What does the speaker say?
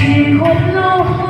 天空老。